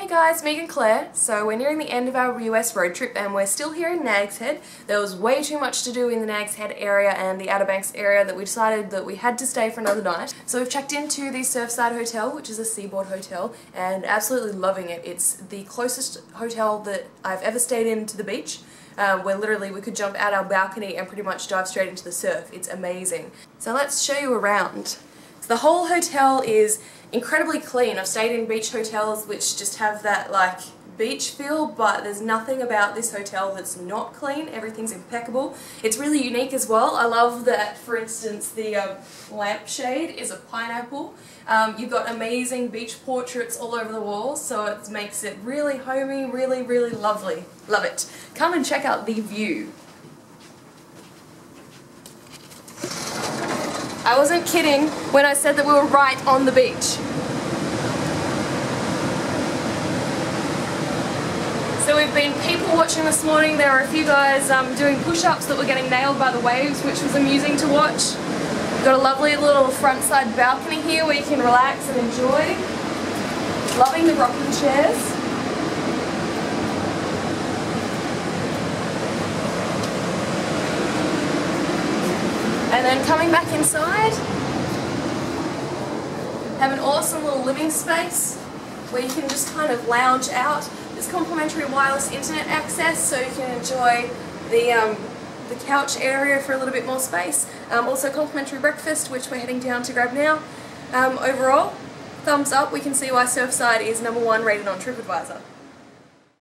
Hey guys, Megan Claire. So we're nearing the end of our US road trip and we're still here in Nags Head. There was way too much to do in the Nags Head area and the Outer Banks area that we decided that we had to stay for another night. So we've checked into the Surfside Hotel, which is a seaboard hotel, and absolutely loving it. It's the closest hotel that I've ever stayed in to the beach. Uh, where literally we could jump out our balcony and pretty much dive straight into the surf. It's amazing. So let's show you around. The whole hotel is incredibly clean. I've stayed in beach hotels which just have that like beach feel but there's nothing about this hotel that's not clean. Everything's impeccable. It's really unique as well. I love that for instance the um, lampshade is a pineapple. Um, you've got amazing beach portraits all over the walls so it makes it really homey, really really lovely. Love it. Come and check out the view. I wasn't kidding when I said that we were right on the beach. So we've been people watching this morning. There were a few guys um, doing push-ups that were getting nailed by the waves, which was amusing to watch. We've got a lovely little front side balcony here where you can relax and enjoy. Loving the rocking chairs. And then coming back inside, have an awesome little living space where you can just kind of lounge out. There's complimentary wireless internet access so you can enjoy the, um, the couch area for a little bit more space. Um, also complimentary breakfast which we're heading down to grab now. Um, overall, thumbs up, we can see why Surfside is number one rated on TripAdvisor.